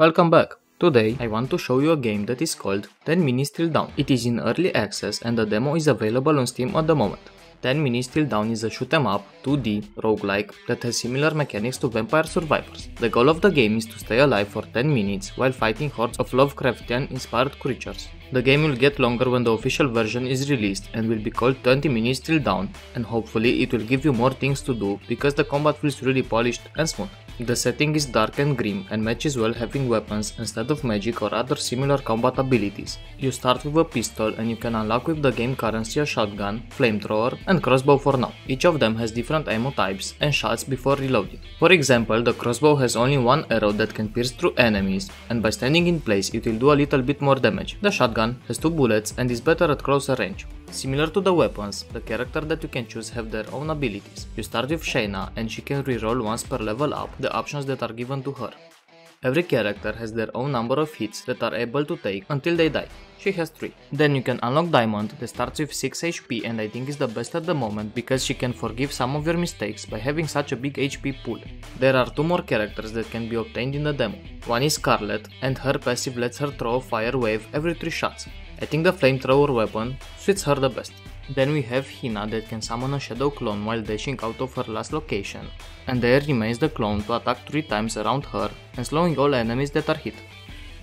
Welcome back! Today I want to show you a game that is called 10 Minutes Till Dawn. It is in early access and the demo is available on Steam at the moment. 10 Minutes Till Dawn is a shoot 'em up, 2D, roguelike that has similar mechanics to Vampire Survivors. The goal of the game is to stay alive for 10 minutes while fighting hordes of Lovecraftian inspired creatures. The game will get longer when the official version is released and will be called 20 Minutes Till Dawn and hopefully it will give you more things to do because the combat feels really polished and smooth. The setting is dark and grim and matches well having weapons instead of magic or other similar combat abilities. You start with a pistol and you can unlock with the game currency a shotgun, flamethrower and crossbow for now. Each of them has different ammo types and shots before reloading. For example, the crossbow has only one arrow that can pierce through enemies and by standing in place it will do a little bit more damage. The shotgun has two bullets and is better at closer range. Similar to the weapons, the character that you can choose have their own abilities. You start with Shana and she can reroll once per level up the options that are given to her. Every character has their own number of hits that are able to take until they die. She has 3. Then you can unlock Diamond that starts with 6 HP and I think is the best at the moment because she can forgive some of your mistakes by having such a big HP pool. There are 2 more characters that can be obtained in the demo. One is Scarlett and her passive lets her throw a fire wave every 3 shots. I think the flamethrower weapon suits her the best. Then we have Hina that can summon a shadow clone while dashing out of her last location, and there remains the clone to attack 3 times around her and slowing all enemies that are hit.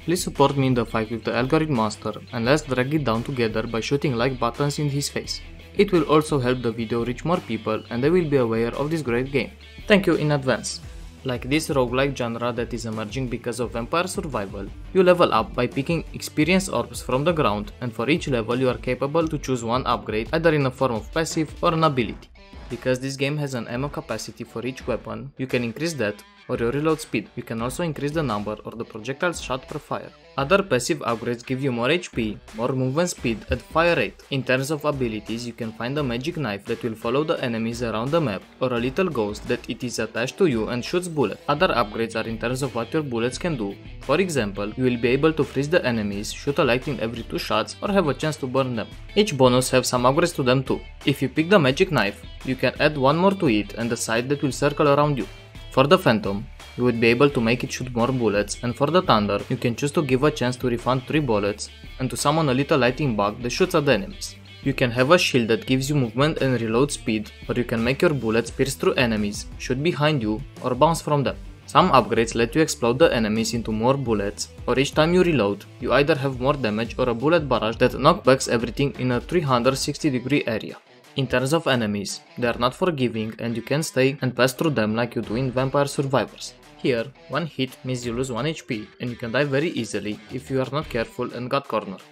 Please support me in the fight with the algorithm master and let's drag it down together by shooting like buttons in his face. It will also help the video reach more people and they will be aware of this great game. Thank you in advance. Like this roguelike genre that is emerging because of Vampire Survival, you level up by picking experience orbs from the ground and for each level you are capable to choose one upgrade either in a form of passive or an ability. Because this game has an ammo capacity for each weapon, you can increase that or your reload speed. You can also increase the number or the projectiles shot per fire. Other passive upgrades give you more HP, more movement speed and fire rate. In terms of abilities, you can find a magic knife that will follow the enemies around the map or a little ghost that it is attached to you and shoots bullets. Other upgrades are in terms of what your bullets can do. For example, you will be able to freeze the enemies, shoot a lightning every 2 shots or have a chance to burn them. Each bonus have some upgrades to them too. If you pick the magic knife, you can add one more to it and the side that will circle around you. For the Phantom, you would be able to make it shoot more bullets and for the Thunder, you can choose to give a chance to refund 3 bullets and to summon a little lightning bug that shoots at the enemies. You can have a shield that gives you movement and reload speed, or you can make your bullets pierce through enemies, shoot behind you, or bounce from them. Some upgrades let you explode the enemies into more bullets, or each time you reload, you either have more damage or a bullet barrage that knockbacks everything in a 360 degree area. In terms of enemies, they are not forgiving and you can stay and pass through them like you do in Vampire Survivors. Here, one hit means you lose 1 HP and you can die very easily if you are not careful and got cornered.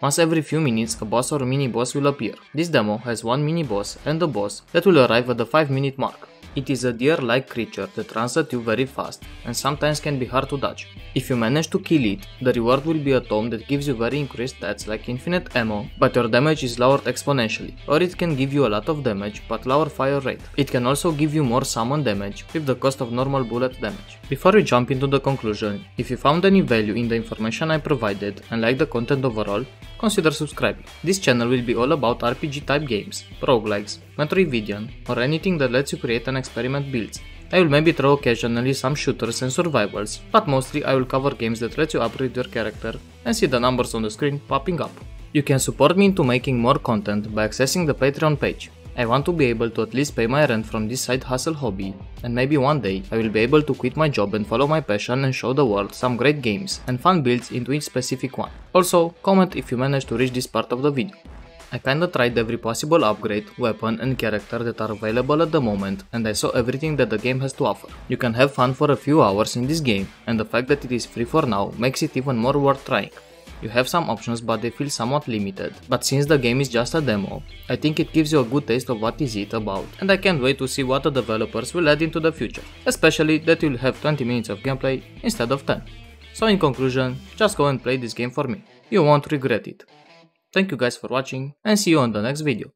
Once every few minutes a boss or mini boss will appear. This demo has one mini boss and a boss that will arrive at the 5 minute mark. It is a deer-like creature that runs at you very fast and sometimes can be hard to dodge. If you manage to kill it, the reward will be a tome that gives you very increased stats like infinite ammo, but your damage is lowered exponentially, or it can give you a lot of damage but lower fire rate. It can also give you more summon damage with the cost of normal bullet damage. Before we jump into the conclusion, if you found any value in the information I provided and like the content overall, consider subscribing. This channel will be all about RPG type games, roguelikes, Metroidvania, or anything that lets you create and experiment builds. I will maybe throw occasionally some shooters and survivals, but mostly I will cover games that let you upgrade your character and see the numbers on the screen popping up. You can support me into making more content by accessing the Patreon page. I want to be able to at least pay my rent from this side hustle hobby, and maybe one day I will be able to quit my job and follow my passion and show the world some great games and fun builds into each specific one. Also, comment if you managed to reach this part of the video. I kinda tried every possible upgrade, weapon and character that are available at the moment and I saw everything that the game has to offer. You can have fun for a few hours in this game and the fact that it is free for now makes it even more worth trying. You have some options but they feel somewhat limited, but since the game is just a demo, I think it gives you a good taste of what is it about and I can't wait to see what the developers will add into the future, especially that you'll have 20 minutes of gameplay instead of 10. So in conclusion, just go and play this game for me, you won't regret it. Thank you guys for watching and see you on the next video.